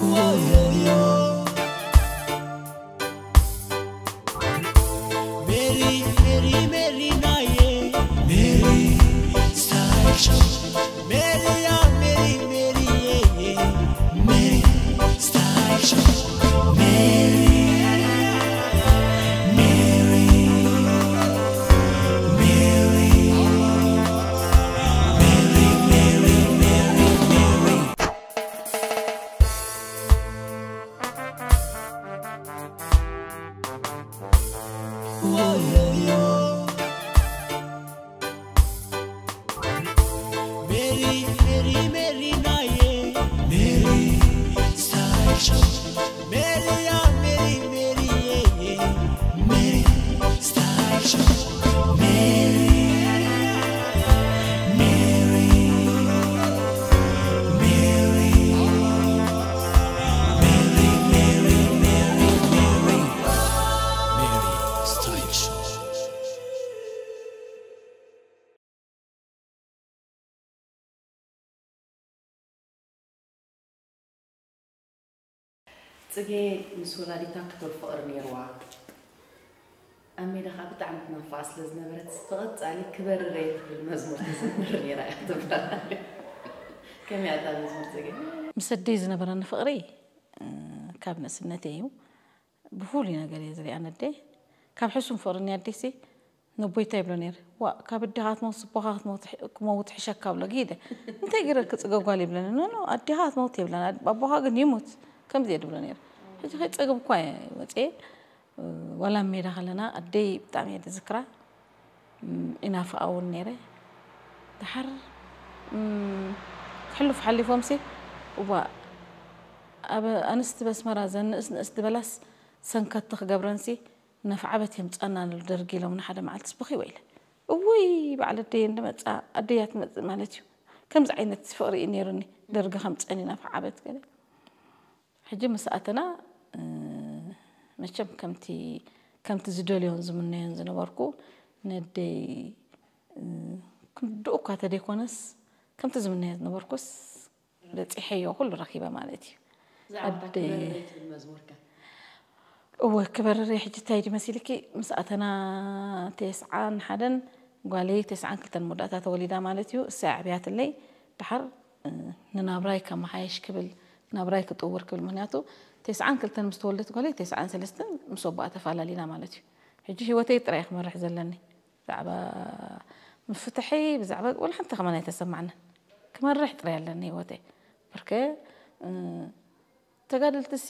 我也有。ፅጌ ምስ ወላዲታ ክትብል ፍቅሪ ነይርዋ ኣብ ሜዳ ከዓ ብጣዕሚ ትናፋቅ ስለ ዝነበረት ተቐፃሊ ክበርረ ትብል መዝሙር ትዝምር ነራ እያ ትብላለች ከመይ እታ መዝሙር ፅጌ ምስ ኣደይ ዝነበረኒ ፍቕሪ እ፣ ካብ ንእስነተ እዩ ብፍሉይ ነገር እየ ዝሪኣ ነደይ ካብ ሕሱም ፍቕሪ ኒ ኣደይሲ ነቦይታ ይብሎ ነይሩ ዋ ካብ እዲኻ ክትመውት ስቦኻ ክትመውት- ክመውት ሕሸካ ብሎ ጊደ እንታይ ገይረ ክፅገጓል ይብለኒ ኖ ኖ ኣዴኻ ክትመውት የብለና ኣቦኻ ግን ይሙት ከምዚ እየ ድብሎ ነይሩ حتى خير تجيب كوي وتي ولا ميرا خلنا أدي بتعمل الذكرى إنا أول نيرة تحر حلو في حلي فمسي وبا أبا أنست بس مرة زن أنست بلس سنكت خجبرنسي نفع يم تأنا لدرجي لو من حدا معلت سبخي ويله وي بعد الدين لما تأ أديات مالتي كم زعينة زعينت إني رني درجة خمس أني نفعبت كده حجم مسأتنا መቸም ከምቲ ከምቲ ዝደልዮን ዝምነዮን ዝነበርኩ ነደይ እ፣ ክንድኡ እኳ ተደይኮነስ ከምቲ ዝምነዮ ዝነበርኩስ በፂሐዮ ኩሉ ረኪበ ማለት እዩ ዛዕባ ኣደይ ክበርረ ትብል መዝሙር ከ እወ ክበርረ ሕጂ እንታይ ድ መሲልኪ ምስ ኣተና ቴስዓን ሓደን ጓለይ ቴስዓን ክልተን መወዳእታ ተወሊዳ ማለት እዩ እሳይ ዕብያትለይ ድሓር እ፣ ንናብራይ ከመሓየሽ ክብል ናብራይ ክጥውር ክብል ምክንያቱ ቴስዓን ክልተን ምስ ተወለደት ጓለይ ቴስዓን ሰለስተን ምስ ወባኣ ተፈላለና ማለት እዩ ሕጂ ሂወተይ ጥራይ ክመርሕ ዘለኒ ብዛዕባ ምፍትሒ ብዛዕባ ወላ ሓንቲ ከመና ኣይተሰማዕነን ክመርሕ ጥራይ ኣለኒ ሂወተይ ብርከ እ፣ ተጋደልትሲ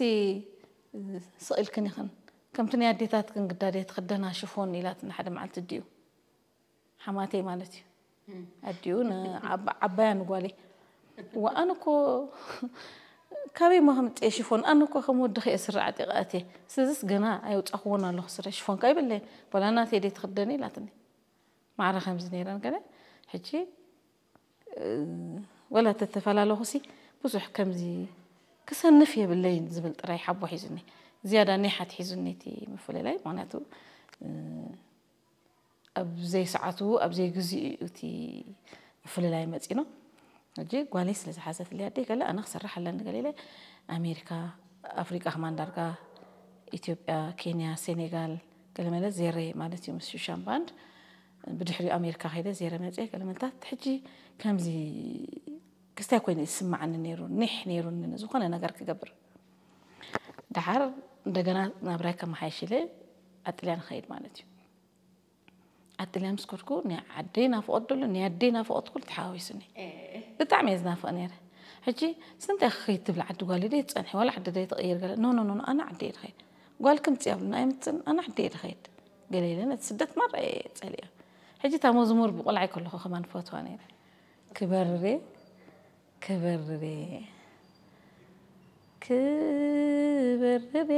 ስቕኢልክን ይኽን ከምቲ ናይ ኣዴታት ክንግዳደ ትክደና ሽፎን ኢላት ንሓደ መዓልቲ ድዩ ሓማተይ ማለት እዩ ኣዲኡ ዓባያ ንጓለይ ወኣነ ኮ كابي مهم تشوفون أنا كو خمو دخي أسرع تقاتي سيزس جنا أيو أخونا الله سر شوفون كابي بالله بلا أنا تيدي تخدني لا تني مع رقم زنيران كده حجي ولا تتفلا له خسي بزح كم زي كسر نفيا بالله زبل راي أبو وحيزني زيادة نحت حيزني تي مفول لي معناته أب زي ساعته أب زي جزئي تي مفلا لاي مزينه ዝሓዘት ሊ ኣደይ ገለ ኣነ ክሰርሕ ኣለኒ ገለ ኢለ ኣሜሪካ ኣፍሪቃ ከማን ዳርጋ ኢትዮጵያ ኬንያ ሴኔጋል ገለ መለት ዜረ ማለት እዩ ምስ ሹሻን ባንድ ብድሕሪኡ ኣሜሪካ ከይደ ዜረ መፅአ ገለ መልታት ሕጂ ከምዚ ክስታይ ኮይኑ ይስማዓኒ ነይሩ ኒሕ ነይሩኒ ዝኾነ ነገር ክገብር ድሓር እንደገና ናብራይ ከመሓይሽ ኢለ ኣጥልያ ንኸይድ ማለት እዩ ኣጥልያ ምስ ከድኩ ናይ ዓደይ ናፍቆት ደሎ ናይ ኣደይ ናፍቆት ኩሉ ተሓዋዊሱኒ ብጣዕሚ እየ ዝናፍቕ ነይረ ሕጂ ስንታይ ክኸይድ ትብል ዓዲ ጓል ደይ ትፀንሒ ዋላ ዓዲ ደይ ትቕይር ገለ ኖ ኖ ኖ ኣነ ዓዲ እየ ድኸይድ ጓል ክምፅ ያብሉና ኣይምፅን ኣነ ዓዲ እየ ድኸይድ ገለ ኢለ ነቲ ስደት ማራ እየ ፀሊያ ሕጂ እታ መዝሙር ብቆልዓይ ከለኹ ከማን ፈትዋ ነይረ ክበርሬ ክበርሬ ክበርሬ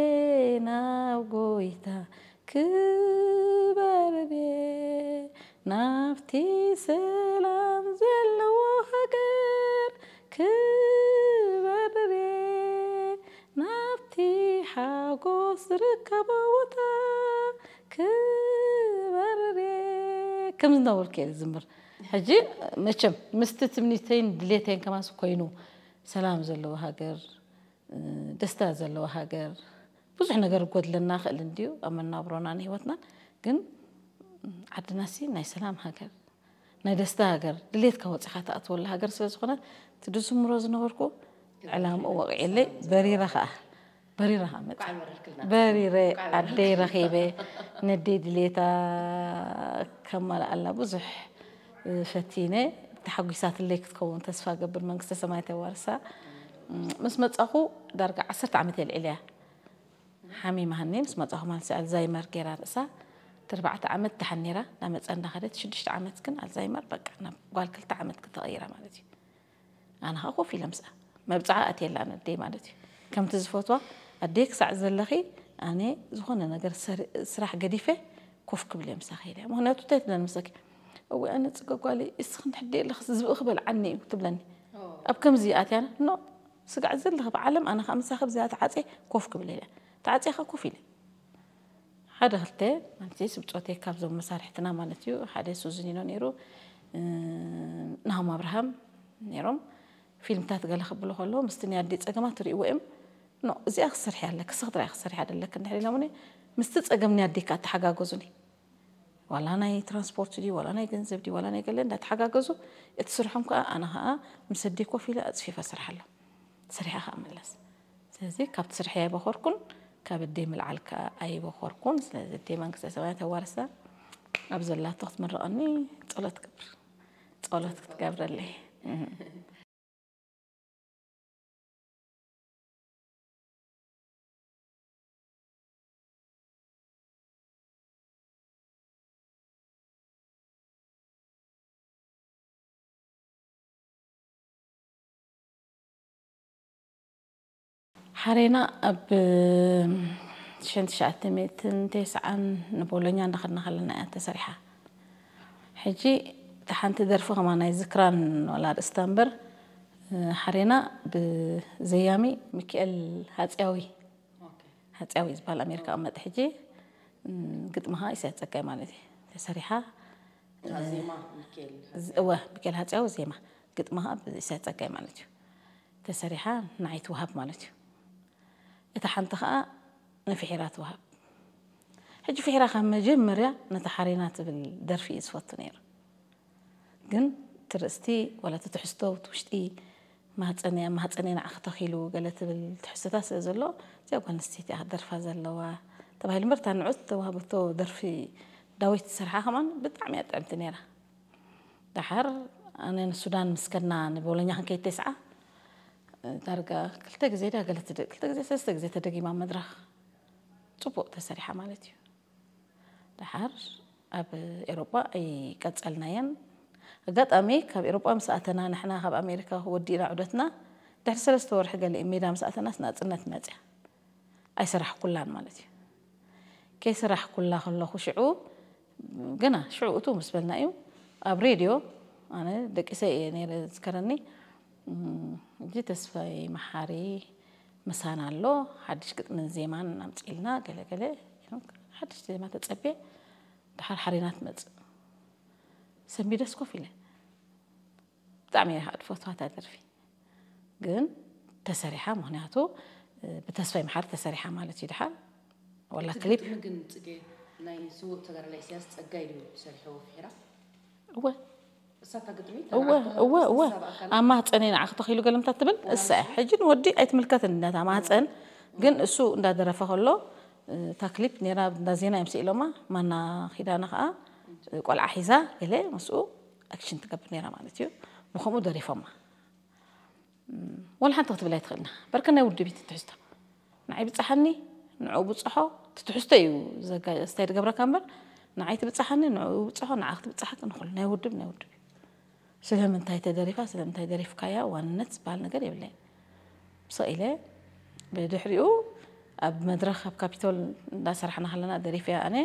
ናብ ጎይታ ክበርሬ ናብቲ ሰላም ዘለዎ ሃገር ክበርሬ ናብቲ ሓጎስ ዝርከቦ ቦታ ክበርሬ ከም ዝነበርኩ እየ ዝዝምር ሕጂ መቸም ምስቲ ትምኒተይን ድሌተይን ከማስ ኮይኑ ሰላም ዘለዎ ሃገር ደስታ ዘለዎ ሃገር ብዙሕ ነገር ጎድለና ክእል እንድዩ። ኣብ መናብሮናን ሂወትናን ግን ዓድናሲ ናይ ሰላም ሃገር ናይ ደስታ ሃገር ድሌትካ ወፂኻ ተኣትወላ ሃገር ስለ ዝኾነ እቲ ድስምሮ ዝነበርኩ ዕላምኡ ወቂዕለይ በሪረ ከዓ በሪረ ከዓ መፅእ ቃል መረልክልና በሪረ ዓደይ ረኺበ ነደይ ድሌታ ከመላኣልና ብዙሕ ፈቲነ ተሓጒሳትለይ ክትከውን ተስፋ ገብር መንግስተ ሰማይ ተዋርሳ ምስ መፃኹ ዳርጋ ዓሰርተ ዓመት የልዕል እያ ሓሚማሃኒ ምስ መፃኹ ማለት እዩ ኣልዛይመር ገይራ ርእሳ ተርባዕተ ዓመት ድሓን ነራ ናብ መፀ እንዳኸደት ሽዱሽተ ዓመት ግን ኣልዛይመር በቃ ናብ ጓል ክልተ ዓመት ክተቐይራ ማለት እዩ ኣነ ከዓ ኮፍ ኢለ ምስኣ መብፅዓ ኣትየላ ኣደይ ማለት እዩ ከምቲ ዝፈትዋ ኣደይ ክሳዕ ዘለኺ ኣነ ዝኾነ ነገር ሰሪ- ስራሕ ገዲፈ ኮፍ ክብል እየ ምሳ ከይደ ምክንያቱ እንታይ ትብለኒ ምሰኪ እወ ኣነ ፅገጓሊ እስኺ ንድሕደ ኣለኽ ዝብእ ክበልዓኒ እዩ ትብለኒ ኣብ ከምዚ ኣትያነ ኖ ስጋዕ ዘለኸ ብዓለም ኣነ ከዓ ምሳኺ ብዚኣ ተዓፀ ኮፍ ክብል እየ ተዓፀኻ ኮፍ ኢለ ሓደ ክልተ ማለት እዩ ስብፆቴ ካብዞም መሳርሕትና ማለት እዩ ሓደ ሱዝኒኖ ነይሩ ናሆም ኣብርሃም ነይሮም ፊልምታት ገለ ክብሎ ከሎ ምስቲ ናይ ኣዴ ፀገማት ትሪእዎ እዮም ኖ እዚኣ ክሰርሒ ኣለ ክስኽ ጥራይ ክሰርሒ ኣደለክ እንድሕር ኢሎምኒ ምስቲ ፀገም ናይ ኣዴካ እተሓጋገዙኒ ዋላ ናይ ትራንስፖርት ድዩ ዋላ ናይ ገንዘብ ድዩ ዋላ ናይ ገለ እንዳተሓጋገዙ እቲ ስርሖም ከዓ ኣነ ከዓ ምስ ኣዴ ኮፍ ኢለ ኣፅፊፈ ስራሕ ኣሎ ሰሪሓ ከዓ መለስ ስለዚ ካብቲ ስርሒ ኣይበኮርኩን ካብ ኣዴ ምልዓል ከዓ ኣይበኮርኩን ስለዚ ኣዴ መንግስተ ሰማይ ተዋርሳ ኣብ ዘላቶ ክትምረቐኒ ፀሎት ግብር ፀሎት ክትገብረለይ حرينا ب شنت شعتميتن تسعة نبولونيا نخل نخلنا تسريحة. حجي تحنت درفو غمانا يذكران ولا استنبر حرينا بزيامي ميكائيل هاتساوي هاتساوي زبال أمريكا أمت حجي قطمها يساتسكاي مالتي تسريحة. زيما ميكائيل أوه ميكائيل هاتساوي زيما قطمها يساتسكاي مالتي تسريحة نعيت وهاب مالتي እታ ሓንቲ ከዓ ንፍሒራ ትውሃብ ሕጂ ፍሒራ ካብ መጀመርያ ነታ ሓሬና ትብል ደርፊ እዩ ዝፈቱ ነይሩ ግን ትርእስቲ ዋላ እቲ ትሕዝቶ እቲ ውሽጢ ማህፀነያ ማህፀነይ ንዓኽ ተኺሉ ገለ ትብል ትሕዝቶታት ስለ ዘሎ እዚኣ ጓል ኣንስተይቲ እያ ደርፋ ዘለዋ ተባሂሉ እምበር እታ ንዑት ተዋህበቶ ደርፊ ዳዊት ዝሰርሓ ከማን ብጣዕሚ እያ ጥዕምቲ ነይራ ድሓር ኣነ ንሱዳን ምስከና ንቦሎኛ ክንከይድ ተስዓ ዳርጋ ክልተ ግዜ ዳ ገለ ትደ ክልተ ግዜ ሰለስተ ግዜ ተደጊማ መድረኽ ፅቡቅ ተሰሪሓ ማለት እዩ ድሓር ኣብ ኤሮጳ ኣይቀፀልናየን ኣጋጣሚ ካብ ኤሮጳ ምስ ኣተና ንሕና ካብ ኣሜሪካ ወዲእና ዑደትና ድሕሪ ሰለስተ ወርሒ ገለ ሜዳ ምስ ኣተናስ ናፅነት መፅያ ኣይስራሕ ኩላን ማለት እዩ ከይስራሕ ኩላ ከለኹ ሽዑ ግና ሽዑ እቱ ምስ በልና እዩ ኣብ ሬድዮ ኣነ ደቂሰ እየ ነይረ ዝከረኒ እጂ ተስፋይ መሓሪ ምሳና ኣሎ ሓድሽ ግጥምን ዜማን ኣምፂልና ገለገለ ሓድሽ ዜማ ተፀቢዕ ድሓር ሓሪና ትመፅእ ሰንቢ ደስ ኮፍ ኢለ ብጣዕሚ እየ ድፈትዋታ ደርፊ ግን ተሰሪሓ ምክንያቱ ብተስፋይ መሓሪ ተሰሪሓ ማለት እዩ ድሓር ወላ ክሊፕ ግጥሚ ግን ፅጌ ናይ ስውእ ተጋዳላይ ኢሳያስ ፀጋይ ድዩ ሰሪሕዎ ፍሒራ እወ እሳታ ግጥሚት እወ እወ እወ ኣብ ማህፀነይ ንዓኽ ተኺሉ ገለምታት ትብል እሳ ሕጂ ንወዲ ኣይትምልከትን ነታ ማህፀን ግን እሱ እንዳደረፈ ከሎ እታ ክሊፕ ነራ እንዳ ዜና የምስኢሎማ ማና ኪዳና ከዓ ቆልዓ ሒዛ ገለ ምስኡ ኣክሽን ትገብር ነራ ማለት እዩ ብከምኡ ደሪፎማ ወላ ሓንቲ ክትብል ኣይትኽእልና በርካ ናይ ውድቢት ትሕዝቶ ንዓይ ብፅሓኒ ንዕኡ ብፅሖ ትትሕዝቶ እዩ ስታይ ዝገብረካ እምበር ንዓይ ትብፅሓኒ ንዕኡ ብፅሖ ንዓ ክትብፅሓክ ንኽእሉ ናይ ውድብ ናይ ውድብ እዩ ስለምንታይ ተደሪፋ ስለምንታይ ደሪፍካያ ዋንነት ዝበሃል ነገር የብለን ሰኢለ ብድሕሪኡ ኣብ መድረክ ኣብ ካፒቶል እንዳሰራሕና ከለና ደሪፍ እያ ኣነ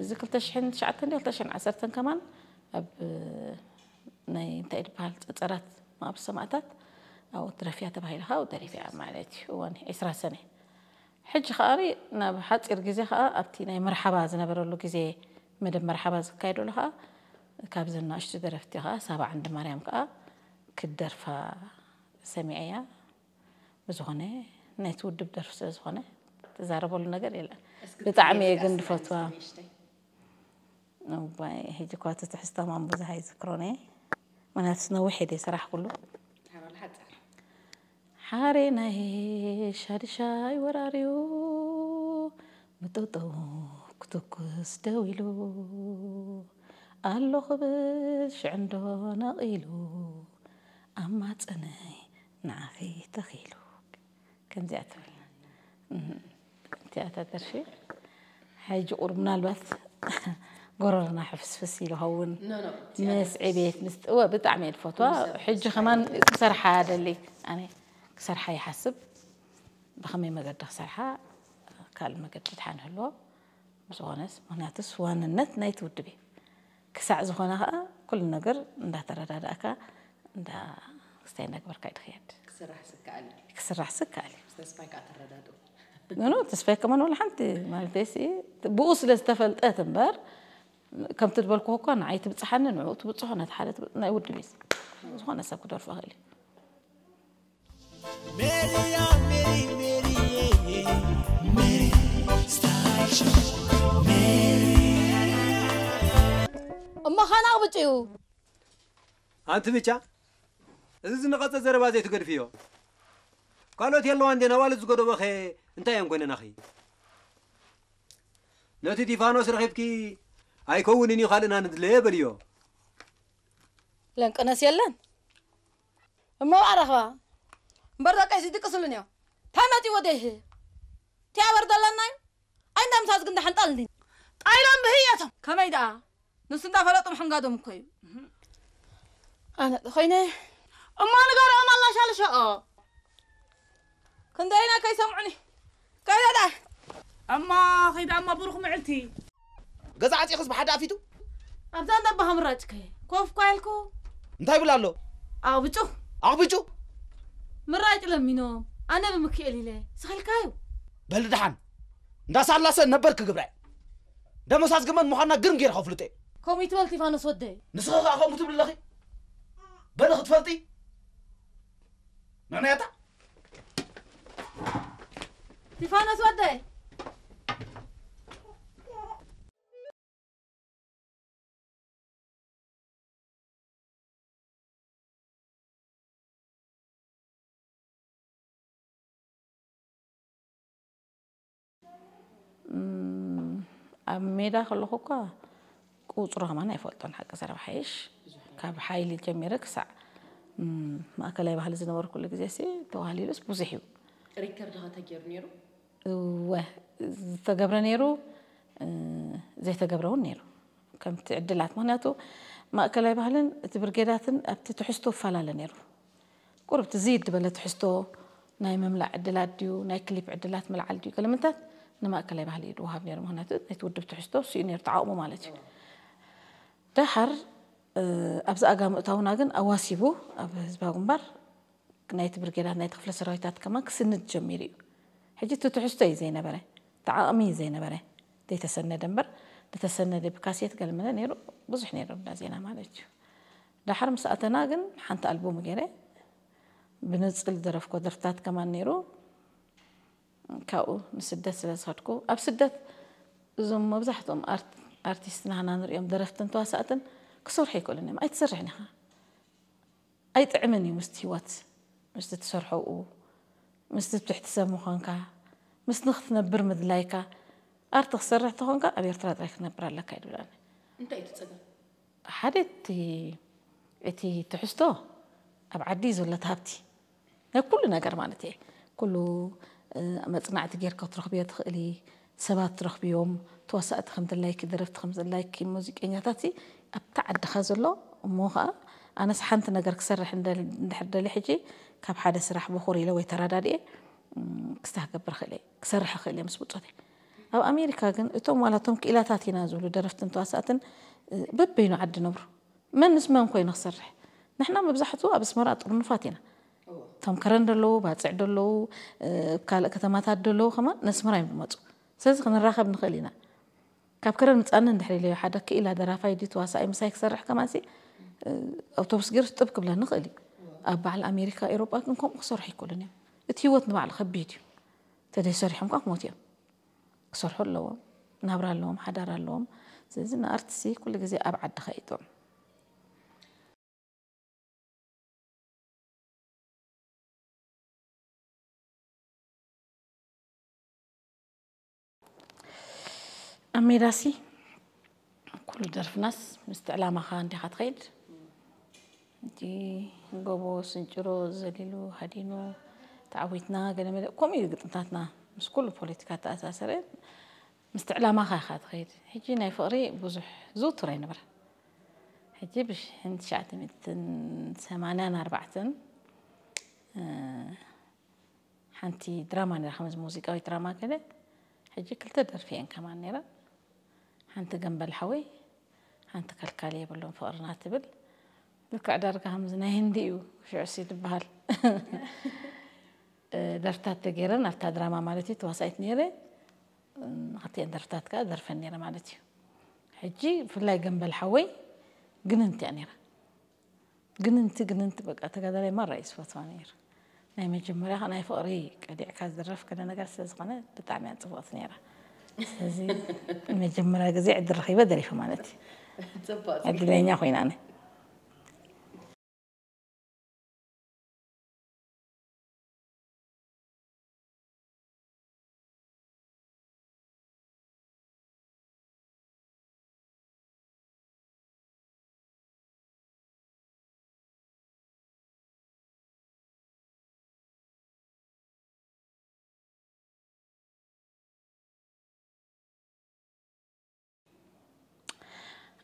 እዚ 209 210 ከማን ኣብ ናይ እንታይ ድበሃል ፀፀራት መቃብር ሰማዕታት ኣብኡ ትረፊያ ተባሂልካ ደሪፍ እያ ማለት እዩ እዋን 20 ሰነ ሕጂ ከዓኒ ናብ ሓፂር ግዜ ከዓ ኣብቲ ናይ መርሓባ ዝነበረሉ ግዜ መደብ መርሓባ ዝካየደሉ ከዓ ካብዘን ንኣሽቱ ደረፍቲ ከዓ ሳባ ዓንዲ ማርያም ከዓ ክደርፋ ሰሚዐ እያ ብዝኾነ ናይቲ ውድብ ደርፊ ስለ ዝኾነ ተዛረበሉ ነገር የለን ብጣዕሚ እየ ግን ድፈትዋ እዋይ ሕጂ እኳ እቲ ትሕዝቶ ማን ብዙሕ ኣይዝክሮን እየ ምክንያቱ ነዊሕ እየ ስራሕ ኩሉ ሓሬ ናይ ሻድሻይ ወራርዩ ምጠጠው ክትኩስ ደው ኢሉ ኣሎ ክብል ሽዕንዶ ነቒሉ ኣብ ማፀነይ ንዓኺ ተኺሉ ከምዚኣ ትብል እቲኣታ ደርፊ ሕጂ ቁር ምናልባት ጎረርና ሕፍስፍስ ኢሉ ኸውን ምስ ዕቤት ምስ እወ ብጣዕሚ እየ ድፈትዋ ሕጂ ከማን ክሰርሓ ደሊ ኣነ ክሰርሓ ይሓስብ ብኸመይ መገዲ ክሰርሓ ካልእ መገዲ ድሓን ህልዎ ዝኾነስ ምክንያቱስ ዋንነት ናይቲ ውድብ እዩ ክሳዕ ዝኾነ ከዓ ኩሉ ነገር እንዳተረዳዳእካ እንዳ ክስታይ እንዳግበርካ ይድኽየድ ክስራሕ ስከኣል ክስራሕ ስከኣል እዩ ተስፋይ ከዓ ተረዳድኡ ኖ ተስፋይ ከመን ወላ ሓንቲ ማለት ብኡ ስለ ዝተፈልጠት እምበር ከምቲ ዝበልክዎ እኳ ንዓይ ትብፅሓኒ ንዕኡ ትብፅሖ ነቲ ሓደ ናይ ውድብ እዩ ዝኾነ ሰብ ክደርፎ ይኽእል እዩ ኻና ቅብጭዩ ኣንቲ ብቻ እዚ ዝነቐፀ ዘረባ ዘይትገድፍዮ ካልኦት የለዋ እንዴ ናባል ዝገደቦ ኸ እንታይ እዮም ኮይነና ኺ ነቲ ቲፋኖስ ረኺብኪ ኣይከውንን እዩ ካልእና ንድለየ በልዮ ለንቅነስ የለን እሞ ባዕረኽባ እምበር ደቀይሲ ይድቅስሉን እዮም ታመጢ ወደይህ ትያበር ዘለና እዩ ዓይንዳ ምሳዝ ግን ዳሓንጣልኒ ጣይሎም ብህየቶም ከመይ ደኣ ንሱ እንዳፈለጡ ምሕንጋዶም እኮ እዩ። ኣነ ኮይነ እማ ንገርኦም ኣላሻልሸኦ ክንደይና ከይሰምዑኒ? ከይደዳ እማ ኸይዳ እማ ብሩኽ ምዕልቲ። ገዛ ዓፂኽስ ብሓደ ኣፊቱ? ኣብዛ እንዳባኻ ምራጭ ከየ ኮፍ ኳ ኢልኩ? እንታይ ብላ ኣሎ? ኣቕብጩ። ኣቕቢጩ ምራጭ ለሚኖም ኣነ ብምክኤል ኢለ ስኺልካዩ በሊ ድሓን እንዳሳላሰ ነበር ክግብራይ። ደመሳስ ግመን ምዃንና ግርም ጌርካ ፍልጠ ከምኡ ይትበል ቲፋኖስ ወደ ንስኸ ከዓ ከምኡ ትብል ኣለኺ በሊ ክትፈልጢ ምክንያታ ቲፋኖስ ወደ ኣብ ሜዳ ከለኹ እኳ ቁፅሩ ከማን ኣይፈልጦን ሓቂ ዘረባ ሓይሽ ካብ ሓይሊ ጀሚረ ክሳዕ እም፣ ማእከላይ ባህሊ ዝነበሩ ኩሉ ግዜ ሲ ተባሂሉስ ብዙሕ እዩ ሪከርድ ኸ ተገይሩ ነይሩ እወ ዝተገብረ ነይሩ እ፣ ዘይተገብረ እውን ነይሩ ከምቲ ዕድላት ምክንያቱ ማእከላይ ባህልን እቲ ብርጌዳትን ኣብቲ ትሕዝቶ ፈላለ ነይሩ ቁርብ እቲ ዝይድ በለ ትሕዝቶ ናይ ምምላእ ዕድላት ድዩ ናይ ክሊፕ ዕድላት ምልዓል ድዩ ገለ ምንታት ንማእከላይ ባህሊ እዩ ድወሃብ ነይሩ ምክንያቱ ናይቲ ውድብ ትሕዝቶ እሱ እዩ ነይሩ ተዓቕሙ ማለት እዩ ድሓር እ፣ ኣብዚ ኣጋ ምእታውና ግን ኣዋሲቡ ኣብ ህዝባዊ ግንባር ናይቲ ብርጌዳት ናይቲ ክፍለ ሰራዊታት ከማ ክስንድ ጀሚሩ እዩ ሕጂ እቲ ትሕዝቶ እዩ ዘይነበረ ተዓቕሚ እዩ ዘይነበረ ዘይተሰነደ እምበር ዝተሰነደ ብካሴት ገልመለ ነይሩ ብዙሕ ነይሩ እንዳ ዜና ማለት እዩ ዳሓር ምስ ኣተና ግን ሓንቲ ኣልቦም ገይረ ብንፅል ደረፍኮ ደርፍታት ከማን ነይሩ ካብኡ ንስደት ስለ ዝኸድኩ ኣብ ስደት እዞም መብዛሕትኦም ኣርት- ኣርቲስት ናህና ንሪኦም ደረፍትን ተዋሳእትን ክሰርሑ ኣይክእሉን እዮም ኣይትሰርሕን ኢኻ ኣይጥዕምን እዩ ምስቲ ሂወት ምስቲ ትሰርሖ ምስቲ ትሕቲ ሰብ ምኾንካ ምስ ንክትነብር ምድላይካ ኣርቲ ክሰርሕ ተኾንካ ኣብ ኤርትራ ጥራይ ክትነብር ኣለካ ይድብላኒ እንታይ እዩ ትፀገም ሓደ እቲ እቲ ትሕዝቶ ኣብ ዓዲ እዩ ዘሎ ሃብቲ ናይ ኩሉ ነገር ማለት እየ ኩሉ እ፣ መፅናዕቲ ጌርካ ክትረኽብዮ ትኽእሊ ሰባት ትረኽብዮም ተወሳእቲ ከም ዘድላይኪ ደረፍቲ ከም ዘድላይኪ ሙዚቀኛታት ሲ ኣብታ ዓድኻ ዘሎ እሞ ከዓ ኣነስ ሓንቲ ነገር ክሰርሕ እንደ- እንድሕር ደሊ ሕጂ ካብ ሓደ ስራሕ ብኹር ኢለ ወይ ተራዳድየ እም፣ ክስተክገብር ክእል እየ ክሰርሕ ክእል እየ ምስ ብፆተይ ኣብ ኣሜሪካ ግን እቶም ዋላቶም ክኢላታት ኢና ዝብሉ ደረፍትን ተዋሳእትን እ፣ በበይኑ ዓዲ ነብሩ መንስ መን ኮይኑ ክሰርሕ ንሕና መብዛሕትኡ ኣብ ኣስመራ ጥርንፋት ኢና እቶም ከረን ደለዉ ባፅዕ ደለዉ እ፣ ካልእ ከተማታት ደለዉ ከማ ነስመራ እዮም ዝመፁ ስለዚ ክንራኸብ ንኽእል ኢና ካብ ከረን ምፃኒ እንድሕር ኢለዮ ሓደ ክኢላ ደራፋይ ዲ ተዋሳኢ ምሳይ ክሰርሕ ከማሲ እ፣ ኣውቶቡስ ገይሩ ጥብ ክብለ ንኽእል እዩ ኣብ በዓል ኣሜሪካ ኤሮጳ ግን ከምኡ ክሰርሑ ኣይክእሉን እዮም እቲ ሂወት ንባዕሉ ከቢድ እዩ ተደይሰሪሖም ኳ ክሞት እዮም ክሰርሑ ኣለዎም ናብራ ኣለዎም ሓዳር ኣለዎም ስለዚ ንኣርትሲ ኩሉ ግዜ ኣብ ዓድኻ እዩ أميراسي كل درف ناس مستعلامة خاندي خاتخيد. دي قبو سنجرو زليلو هدينو تعويتنا قلنا ملا كومي قطنتنا. مش كل بوليتيكا تأساسرين مستعلامة خا خاتخيد. هجي ناي فقري بزح زوت ري برا هجي بش هند شعت متن ثمانان أربعتن آه، حنتي دراما نرخمز موسيقى ودراما كده. هجي كلتا درفين كمان نيرا ሓንቲ ገንበል ሓወይ ሓንቲ ከልካል የብሎም ፍቅርና ትብል ልክዕ ዳርጋ ከምዚ ናይ ህንዲ እዩ ሽዑሲ ትበሃል ደርፍታት ተገይረን ኣብታ ድራማ ማለት እዩ ተዋሳኢት ነይረ ክልቲአን ደርፍታት ከዓ ዘርፈን ነይረ ማለት እዩ ሕጂ ብፍላይ ገንበል ሓወይ ግንንቲ እያ ነይራ ግንንቲ ግንንቲ በቃ ተጋዳላይ ማራ እዩ ዝፈትዋ ነይሩ ናይ መጀመርያ ናይ ፍቅሪ ቀዲዕካ ዝደረፍ ከለ ነገር ስለ ዝኾነ ብጣዕሚ እያ ፅቡቕቲ ነይራ ስለዚ መጀመርያ ግዜ ዕድል ረኺበ ደሪፈ ማለት እዩ ዕድለኛ ኮይና ኣነ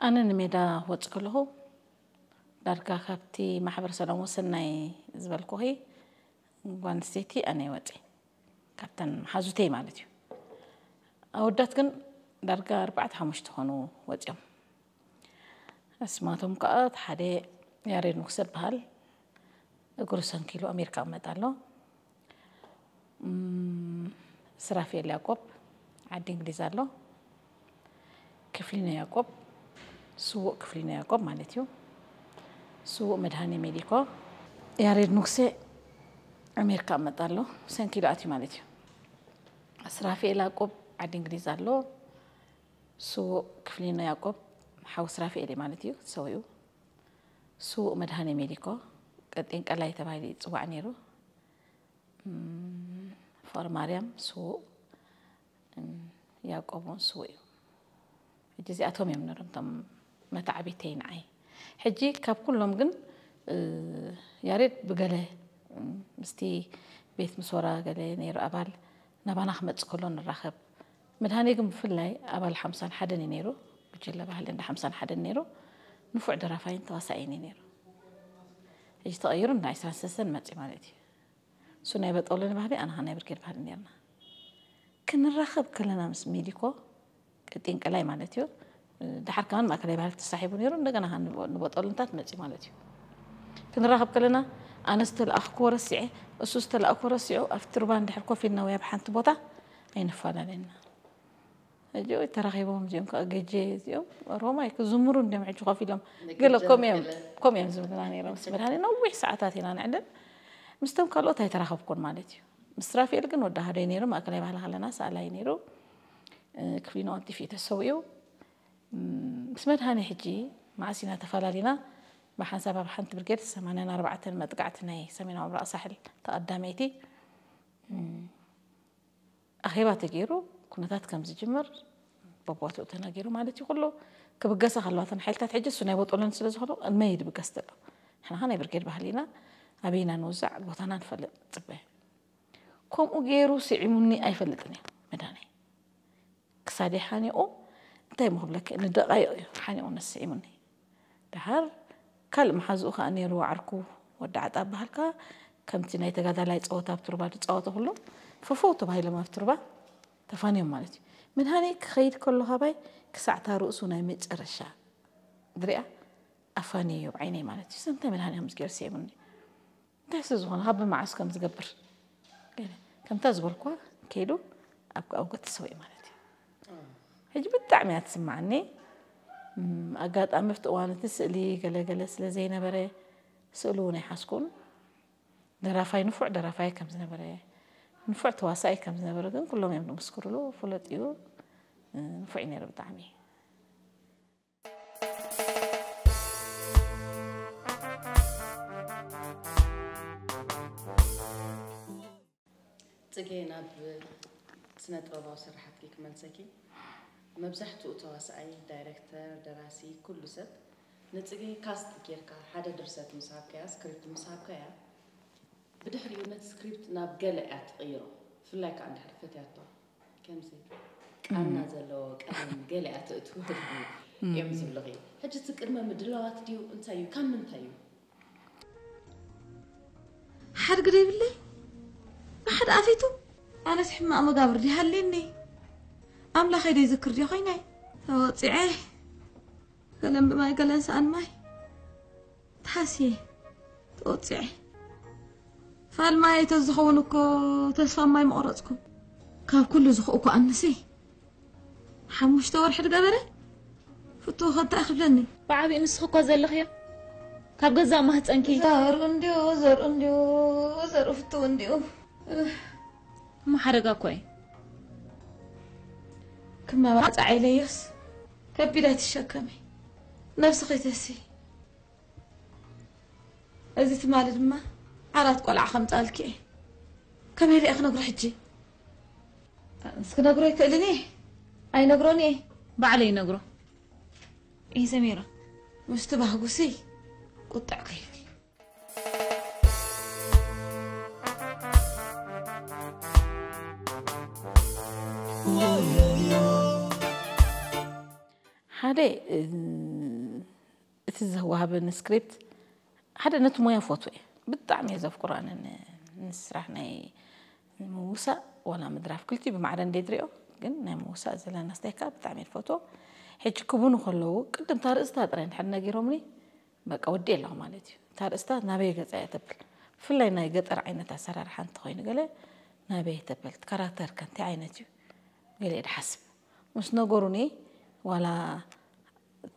ኣነ ንሜዳ ወፅ ከለኹ ዳርጋ ካብቲ ማሕበረ ሰላም ወሰናይ ዝበልኩ ኸ ጓል ኣንስተይቲ ኣነ ይወፅ ካብተን ሓዙተይ ማለት እዩ ኣወዳት ግን ዳርጋ ኣርባዕተ ሓሙሽተ ኮኑ ወፂኦም እስማቶም ከዓ እቲ ሓደ ያሬድ ንጉሰ በሃል እግሩ ሰንኪሉ ኣሜሪካ ቅመጥ ኣሎ ስራፌል ያዕቆብ ዓዲ እንግሊዝ ኣሎ ክፍሊነ ያዕቆብ ስውእ ክፍሊነ ያዕቆብ ማለት እዩ። ስውእ መድሃኒ ሜዲኮ ያሬድ ንጉሴ ኣሜሪካ ቅመጥ ኣሎ ሰንኪሉ ኣትዩ ማለት እዩ። ስራፌል ያዕቆብ ዓዲ እንግሊዝ ኣሎ ስውእ ክፍሊነ ያዕቆብ ሓዊ ስራፌል ማለት እዩ ተሰዊኡ ስውእ መድሃኒ ሜዲኮ ቀጤን ቀላይ ተባሂሉ ይፅዋዕ ነይሩ። ፍቅሪ ማርያም ያዕቆብ እውን ስውእ እዩ። እዚኣቶም እዮም ነሮም متعبتين عي حجي كاب كلهم جن آه، يا ريت بقلة مستي بيت مسورة قلة نير أبال نبان أحمد كلون الرخب. من هاني جم في فلاي أبال حمصان حدا نيرو بجلا بحال إن حمصان حدا نيرو نفوع درافين تواسعين نيرو. إيش تغيروا من عيسى سسن متي مالتي سنة بتقولنا بهبي أنا هنا بركي بحال نيرنا كن الرخب كلنا مس ميديكو كتين كلاي مالتيو ቀላይ ማለት እዩ ድሓር ከማን ማእከላይ ባህሊ ተሳሒቡ ነይሩ እንደገና ንበጠሉንታት መፂ ማለት እዩ ክንራኸብ ከለና ኣነ ዝተለኣኽክዎ ረሲዐ እሱ ዝተለኣኽኮ ረሲዑ ኣብቲ ሩባ እንድሕር ኮፍ ኢልና ወይ ኣብ ሓንቲ ቦታ ኣይንፈላለየና ሕጂ ተራኺቦም እዚኦም ከዓ ገጀ እዚኦም ሮማይ ክዝምሩ እንዲኦም ሕጂ ኮፍ ኢሎም ገለ ከምኦም ከምኦም ዝብልና ነይሮም ምስ መድሃኒ ነዊሕ ሰዓታት ኢና ንዕልል ምስቶም ካልኦት ኣይተራኸብኩን ማለት እዩ ምስ ራፌል ግን ወዳ ሃደይ ነይሩ ማእከላይ ባህሊ ከለና ሰኣላይ ነይሩ ክፍሊኖ ቀልጢፍ እዩ ተሰዊኡ ምስ መድሃኒ ሕጂ ማዕሲና ተፈላለዩና ብሓንሳብ ኣብ ሓንቲ ብርጌድ 84 መጥቃዕቲ ናይ ሰሜናዊ ምብራቕ ሳሕል ተቐዳመይቲ ኣኼባ ተገይሩ ኩነታት ከም ዝጅመር በቦትኡ ተነጊሩ ማለት እዩ ኩሉ ክብገሳ ከለዋተን ሓይልታት ሕጂ እሱ ናይ ቦጦለን ስለ ዝኾኑ እንመይ ድብገስ ተሎ ንሕና ኸ ናይ ብርጌድ ባህሊ ኢና ኣበይና ንውዛዕ ቦታና ንፈልጥ ፅበ ከምኡ ገይሩ ስዒሙኒ ኣይፈልጥን እየ መድሃኒ ክሳደ ሓኒቑ تاي مهبلك إن دقايق أيوة، أيوة. حاني أونس إيمني دهار كل محزوخ أني رو عركو ودعت أبهلك كمتي نايت قاعدة لا يتصوت بتربة تتصوت كله ففوتوا بهاي لما بتربة تفانيهم مالتي. من هاني كخيد كلها باي كساعتها رؤسنا متقرشة دريا أفاني بعيني مالتي. سنت من هاني همس جرسي إيمني داس زون هاب معس يعني كم زقبر كم تزبر كوا؟ كيلو؟ أبقى أوقات تسوي مالتي. ሕጂ ብጣዕሚ እያ ትስማዓኒ ኣጋጣሚ ኣብቲ እዋን እቲ ስእሊ ገለገለ ስለ ዘይነበረ ስእሊ እውን ኣይሓስኩን ደራፋይ ንፉዕ ደራፋይ ከም ዝነበረ ንፉዕ ተዋሳኢ ከም ዝነበረ ግን ኩሎም እዮም ዝምስክርሉ ፍሉጥ እዩ ንፉዕ እዩ ነይሩ ብጣዕሚ ፅጌ ናብ ስነ ጥበባዊ ስራሕቲ ክመልሰኪ መብዛሕትኡ ተዋሳኣይ ዳይሬክተር ደራሲ ኩሉ ሰብ ንፅጌ ካስት ጌርካ ሓደ ድርሰት ምስ ሃብከያ ስክሪፕት ምስ ሃብከያ ብድሕሪኡ ነቲ ስክሪፕት ናብ ገለ እያ ትቕይሮ ብፍላይ ከዓ እንድሕር ፈትያቶ ከምዚ ቃና ዘለዎ ቀለም ገለ እያ ተእትው እዮም ዝብልኺ ሕጂ እቲ ቅድመ ምድላዋት ድዩ እንታይ እዩ ካብ ምንታይ እዩ ሓደ ግደ ይብለይ ብሓደ ኣፌቱ ኣነስ ሕማቕ መጋብር ዲሃለኒ أم لا خيدي ذكر دي خويناي توصيعي قلن بماي قلن سأن ماي. تحسي توصيعي فالماي تزخونكو تسفى ماي مقرصكم كاب كل زخوكو أنسي. حموش تور حد قبره فتو خد أخبلني بعبي نسخوكو زلخيا كاب قزا ما هتسأنكي زار انديو زار انديو زار افتو انديو. ما حرقا كوي. ሓደጋ እኮ እዩ ክመባፃ ኢለዮስ ከቢዳይ ትሸከመይ ነብሲ ኸይተሲ እዚ ትማሊ ድማ ዓራት ቆልዓ ከምፃልኪ እየ ከመይ ሪአ ክነግሮ ሕጂ እስክነግሮ ይክእልን እየ ኣይነግሮን እየ ባዕለይ ይነግሮ እዩ ሰሚራ ምስቲ ባህጉሲ ቁጣዕ ከይብል ሓደ እቲ ዝወሃበኒ ስክሪፕት ሓደ ነቲ ሞያ ፈቱ እየ ብጣዕሚ እየ ዘፍቅሮ ኣነ ንስራሕ ናይ ምውሳእ ዋላ ምድራፍ ክልቲኡ ብማዕረ እንደ ድሪኦ ግን ናይ ምውሳእ ዘለና ስታይካ ብጣዕሚ እየ ዝፈትዎ ሕጂ ክቡኑ ከለዉ ቅድም እታ ርእስታ ጥራይ እንድሕር ነጊሮምኒ በቃ ወዲ ኣለኹ ማለት እዩ እታ ርእስታ ናበይ ገፃ እያ ተብል ብፍላይ ናይ ገጠር ዓይነት ኣሰራርሓ እንተኮይኑ ገለ ናበይ ተብል ካራክተር ከ እንታይ ዓይነት እዩ ገለ እየ ድሓስብ ምስ ነገሩኒ ዋላ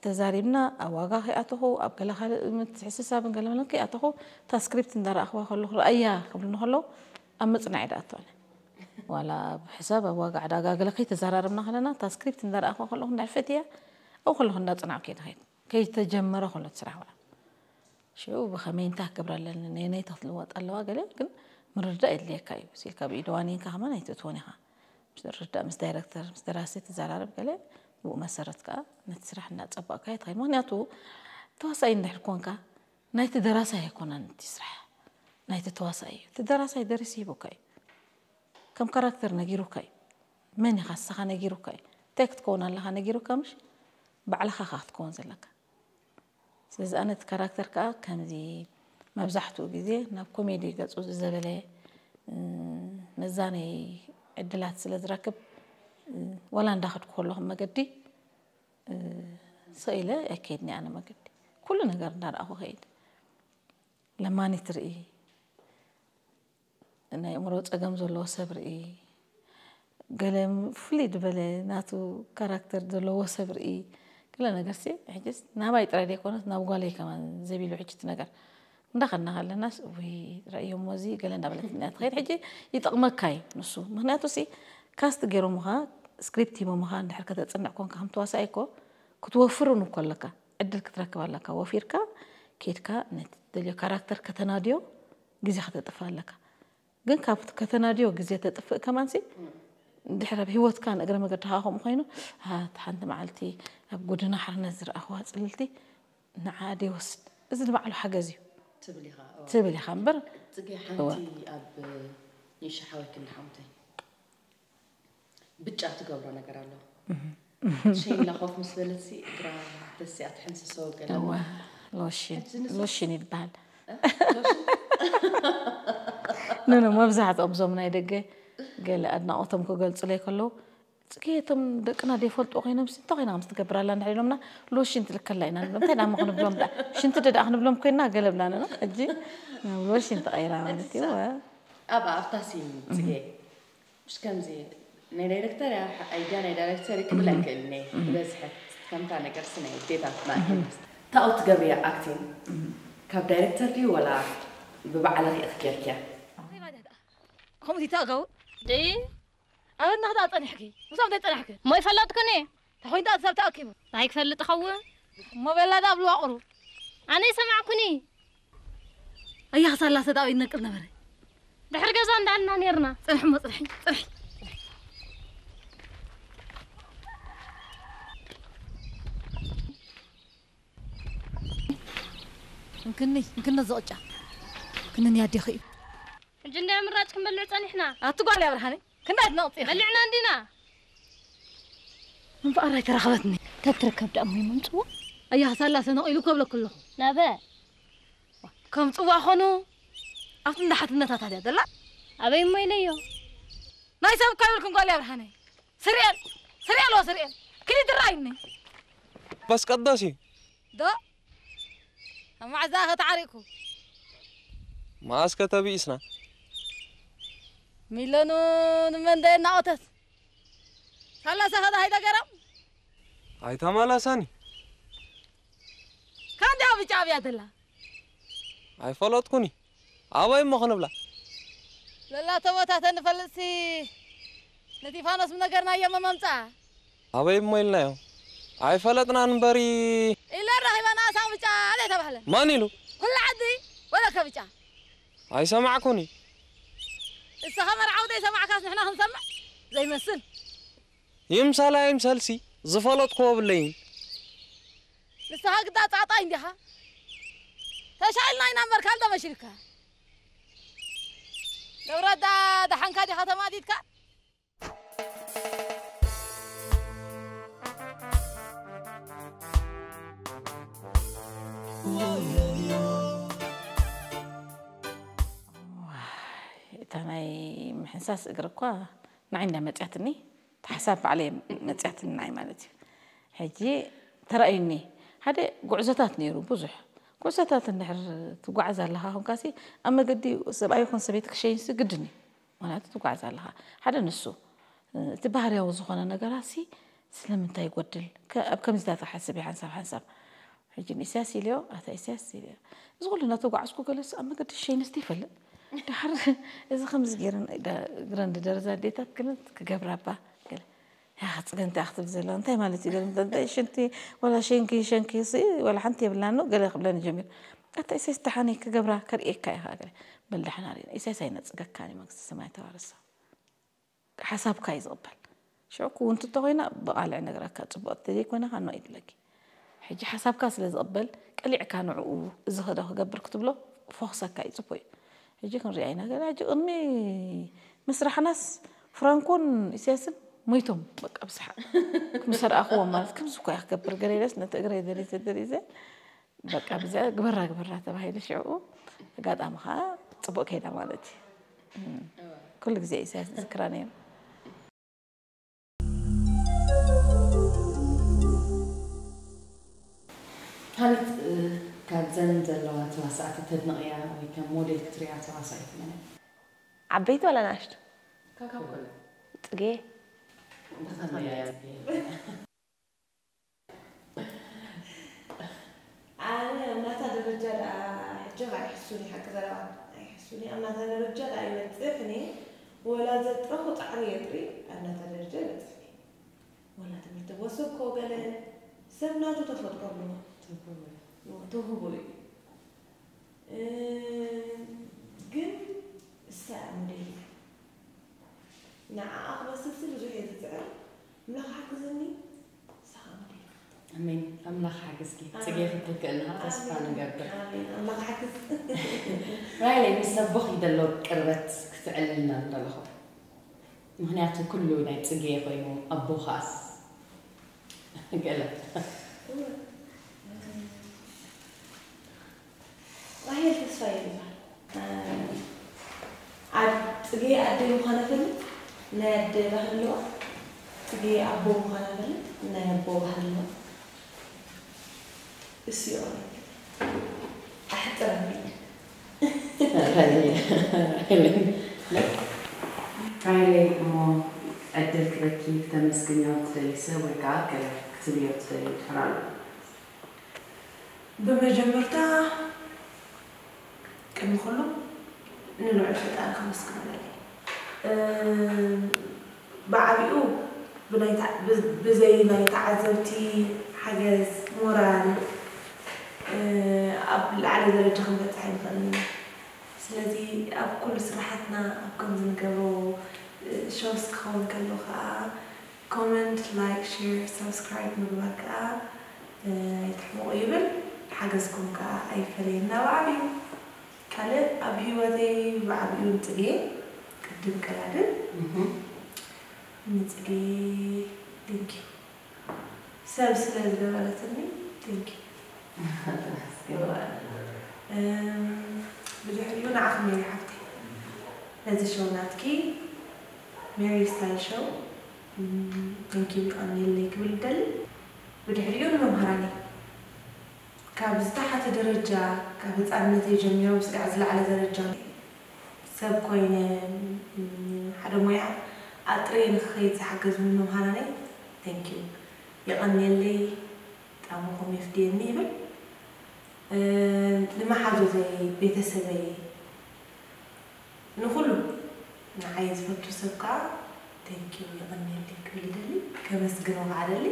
تزاريبنا أواجه أتوه أبقى له خل متحسس سابن قال ملون كي أتوه تاسكريبت ندار أخوه خلو خلو أيه قبل نهلو أمت نعيد أتوه ولا بحساب أواجه عدا كلا كي تزاربنا خلنا تاسكريبت ندار أخوه خلو نعرفتيا أو خلو خلنا تنع كي نهيد كي تجمر خلو تسرع ولا. شو بخمين تاه قبل لنا نيني تطلوات الله قال لكن من رجع اللي كايو سيل كابي دواني كهما نيتو تونها مش رجع مس دايركتر مس دراسة تزارب قال ከዓ ነቲ ስራሕ እናፀበቕካ ትኸይድ ምክንያቱ ተዋሳኢ እንድሕር ኮንካ ናይቲ ደራሳይ ኣይኮነን እቲ ስራሕ ናይቲ ተዋሳኢ እዩ እቲ ደራሳይ ደሪሲ ሂቡካ እዩ ከም ካራክተር ነጊሩካ እዩ መን ኢኻ ስኻ ነጊሩካ እዩ እንታይ ክትከውን ኣለካ ነጊሩካ ምሽ ባዕልኻ ካ ክትከውን ዘለካ ስለዚ ኣነ እቲ ካራክተር ከዓ ከምዚ መብዛሕትኡ ግዜ ናብ ኮሜዲ ገፁ ዘበለ ነዛ ናይ ዕድላት ስለ ዝረክብ ولا ندخل كله ما قدي سئلة أكيدني أنا ما قدي كل نجار نرى أهو هيد لما نترئي. أنا مرات أجمز الله صبري قلم فليد بلا ناتو كاركتر دلو صبري كل نجار سي؟ حجز نابا يترى لي كونه نبغى عليه كمان زبيلو حجت نقدر. ندخلنا على الناس ورأيهم وزي. قلنا لنا بلت حجي يتقمك كاي نصو. مهناتو سي. كاست جيرومها ገይሮምኻ ስክሪፕት ሂቦምኻ እንድሕር ከተፅንዕ ኮንካ ከም ተዋሳኢ እኮ ክትወፍርን እኮ ኣለካ ዕድል ክትረክብ ኣለካ ወፊርካ ከይድካ ነቲ ደልዮ ካራክተር ከተናድዮ ግዜ ከተጥፍእ ኣለካ ግን ካብ ከተናድዮ ግዜ ተጥፍእ ከማንሲ ድሕር ኣብ ሂወትካ ንእግረ መገድኻ ከምኡ ኮይኑ እቲ ሓንቲ መዓልቲ ኣብ ጎደና ሓርነት ዝረኣኽዋ ፅልልቲ ንዓ ደይወስድ እዚ ንባዕሉ ሓገዝ እዩ ትብል ኢኻ ትብል ኢኻ እምበር ፅጌ ሓንቲ ኣብ ይሻሓወይ ክንዳሓሙተይ ብጫ ትገብሮ ነገር ኣሎ ሸይላ ኮፍ ምስ በለት እግራ ደሲያ ትሕንስሶ ገለ እዋ ሎሽን ሎሽን ይበሃል ንኖ መብዛሕትኦም እዞም ናይ ደገ ገለ ኣድናቆቶም ክገልፁለይ ከለዉ ፅጌ እቶም ደቅና ደይፈልጥዎ ኮይኖም እንታይ ኮይና ከምስ ትገብር ኣላ እንድሕር ኢሎምና ሎሽን ትልከላ ኢና ንብሎም እንታይ ዳማ ክንብሎም ሽንቲ ደዳእ ክንብሎም ኮይና ገለ ብላና ኖ ሕጂ ናብ ሎሽን ተቐይራ ማለት እዩ ኣብ ኣብታ ሲን ፅጌ مش ከምዚ Mhm. ne. Directarea aydan directari kabla kelne أنا hat kamta na garsana أنا ma ta out gabiya أنا kab director li wala أنا اختيارك خمتي تاغو دي أنا نهضا طنحكي وصام دي أنا ما يفلطكني تخوي دا أنا اكيب هيك فلط خو أنا بلا دا بلو اقرو أنا يسمعكني ايا أنا لا صداوي نقل نبري أنا غزا عندنا نيرنا صلح ما صلحي صلحي يمكنني يمكننا زوجة كنني يا دخي الجنة مرات كم بلعتني إحنا أتقول يا برهاني كنا عندنا أطيخ بلعنا عندنا من فأراك رغبتني تتركب أمي من توا أيها سالة سنة إلو قبل كله نابا كم توا خنو أفتن النتا تاتاتي دلا أبي ما إليو ناي سبب كايولكم قال يا برهاني سريع سريع لو سريع كلي درايني بس قداسي ده ሚለኑ ንመንደየ እናቐተት ሳላሰ ኸዳ ሃይዳ ገይሮም هاي تمالا ساني ካንዲ ኣብ ብጫ ኣብያ ዘላ هاي فلوتكوني أباي ما خنبلا ዘላቶ ቦታተን ንፈልጥሲ ነቲ ፋኖስ ነገርናዮ መመምፃ أباي ما إلنا يوم أي فلتنا نبري إلا رهيبا ناسا مجا علي تبهلا ما نيلو كل عدي ولا كبجا أي سمعكوني. السخمر عودي سمعك نحن هنسمع زي ما السن يمسال أي مسلسي زفلت قوة بالليين لسه هكذا تعطاين ديها تشايل ناين أمر كالدا مشركة دورة دا دحنكا دي حتما ديتكا ናይ ምሕንሳስ እግሪ እኳ ንዓይ እንዳመፅያትኒ ተሓሳብ ባዕለየ መፅያትኒ ንዓይ ማለት እዩ ሕጂ ተረእዩኒ ሓደ ጉዕዞታት ነይሩ ብዙሕ ጉዕዞታት እንድሕር ትጓዓዝ ኣለኻ ኮንካሲ ኣብ መገዲ ሰብኣይ ይኹን ሰበይቲ ክሸይንሲ ግድን እዩ ምክንያቱ ትጓዓዝ ኣለኻ ሓደ ንሱ እቲ ባህርያዊ ዝኾነ ነገራሲ ስለምንታይ ይጎድል ኣብ ከምዚታት ክሓስብ እየ ሓንሳብ ሓንሳብ ሕጂ ንእስያስ ኢልዮ ኣታ እስያስ ኢልዮ እዚ ኩሉ እናተጓዓዝኩ ገለስ ኣብ መገዲ ሸይንስቲ ይፈልጥ ድሓር እዚ ከምዚ ገይረን እግረን ደረዛ ዴታት ገለት ክገብራ ባ ያ ፅገንታ ክትብል ዘላ እንታይ ማለት እዩ እንታይ ሽንቲ ወላ ሸንኪ ሸንኪ ወላ ሓንቲ የብላኖ ገለ ክብለኒ ጀሚሩ እታ እሳይ ዝተሓነይ ክገብራ ከርእየካ ኢኻ ገለ በልዳሕና ርና እሳይ ሳይነፅገካኒ መንግስቲ ሰማይ ተዋርሳ ሓሳብካ እዩ ዝቕበል ሽዑ ክውንቲ እንተኮይና ብቃልዕ ነገራካ ፅቡቅ ተዘይኮይና ካ ኖ ይድለኪ ሕጂ ሓሳብካ ስለ ዝቕበል ቀሊዕካ ንዕኡ እዚ ክደ ክገብር ክትብሎ ፎክሰካ እዩ ፅቡቅ እዩ هجيكن ريعينا قال هجي أمي مسرح ناس فرانكون سياسب ميتهم. بقى بصحة مسرح أخوه مالت كم سكوا يخبر قريلس دري دريزة زين بقى بزا قبرة قبرة تبهي لشعو قاد أمها طبق هيدا مالتي. كل جزء سياس ذكراني هل كانت زنزلة توسعت تدنقيا وكان مولي الكتريا توسعت يعني عبيت ولا ناشت؟ كاكا كله. تقي أنا مثلا الرجال آه، حجبها يحسوني حق زلوان يحسوني أما مثلا الرجال يوزفني ولا زتره طعري يدري أنا مثلا الرجال يوزفني ولا تمرت وسبكو قال سمناته تفضل قبله تهبوي ግን استعملي نعم بس تصير زوجي تتعب ملاك حكزني سامري ኣሜን ኣምላኽ ሓግዝኪ ፅጌ ክትክእልሃ ተስፋ ንገብር آمين الله حكز ራይለይ ምስ ሰቦኽ ይደሎ ቅርበት ክትዕልልና ዘለኹ ምክንያቱ ኩሉ ናይ ፅጌ ኮይኑ ኣቦኻስ ገለ راهي تسفاي عاد تجي عدي مخانا فلت ناد بهلوا تجي أبو مخانا فلت نابو بهلوا السيارة أحترمي ራይለይ እሞ ዕድል ክረኪ ተመስግኛ ትደሊ ሰብ ወይ ከዓ ገለ ክትብዮ ትደሊ ድሕር ኣሎ بمجمرتا كم كله؟ نلعب أن كمسك ملي بعبيو بناي بزي ناي تعزبتي حجز مورال. أب العلى درجة خمسة حين فلنا سلذي أب كل سرحتنا أب كومنت لايك شير سبسكرايب يتحمو قيبل حجزكم كا أي ሓገዝኩም ከዓ ኣይፈለየና ብዓብዩ ካልእ ኣብ ሂወተይ ብዓብዩ ንፅጌ ቅድም ቀላድን ንፅጌ ቴንኪ ሰብ ስለ ዝገበረትኒ ቴንኪ ብድሕሪኡ ንዓኹ ሜሪ ሓፍተይ ነዚ ሸው ናትኪ ሜሪ ስታይል ሸው ቴንኪ ይቐኒለይ ክብል ይደሊ ብድሕሪኡ ንመምሃራኒ ካብ ዝተሓተ ደረጃ ካብ ህፃንነተይ ጀሚሮም ስጋዕ ዝለዓለ ደረጃ ሰብ ኮይነ ሓደ ሞያ ኣጥረ ንክኸይድ ዝሓገዝ መምሃራነይ ቴንኪዩ ይቐኒለይ ጣዕሙኹም የፍድየኒ ይብል ንመሓዞተይ ቤተሰበይ ንኩሉ ንዓይ ዝፈቱ ሰብ ከዓ ቴንኪዩ ይቐኒለይ ክብል ይደሊ ከመስግኖ ከዓ ደሊ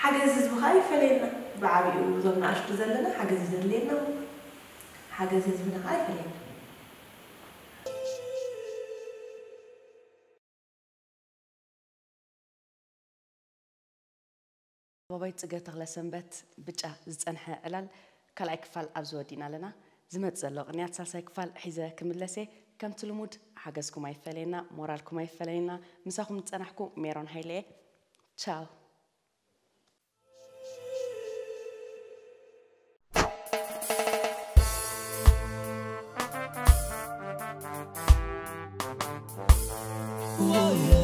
ሓገዝ ህዝቢ ከዓ ይፈለየና ብዓብኡ እዞም ንኣሽቱ ዘለና ሓገዝ ዘድልየና ሓገዝ ህዝብና ከዓ ይፈለየና ባባይ ፅገ ተኽለ ሰንበት ብጫ ዝፀንሐ ዕላል ካልኣይ ክፋል ኣብ ዝወዲና ኣለና ዝመፅ ዘሎ ቅንያት ሳልሳይ ክፋል ሒዘ ክምለሰ ከምቲ ልሙድ ሓገዝኩም ኣይፈለየና ሞራልኩም ኣይፈለየና ምሳኹም ዝፀናሕኩ ሜሮን ሃይለ እየ ቻው Oh, yeah.